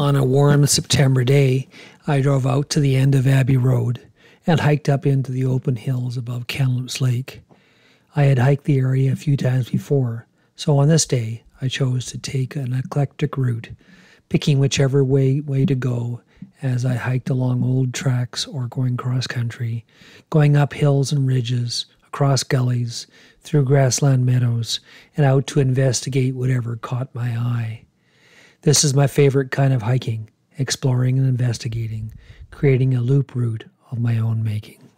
On a warm September day, I drove out to the end of Abbey Road and hiked up into the open hills above Kamloops Lake. I had hiked the area a few times before, so on this day I chose to take an eclectic route, picking whichever way, way to go as I hiked along old tracks or going cross country, going up hills and ridges, across gullies, through grassland meadows, and out to investigate whatever caught my eye. This is my favorite kind of hiking exploring and investigating, creating a loop route of my own making.